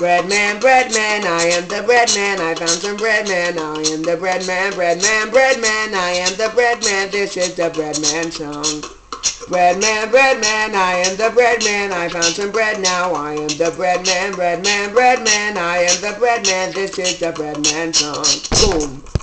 Bread man, bread man, I am the bread man. I found some bread man. I am the bread man, bread man, bread man. I am the bread man. This is the bread man song. Bread man, bread man, I am the bread man. I found some bread now. I am the bread man, bread man, bread man. I am the bread man. This is the bread man song. Boom.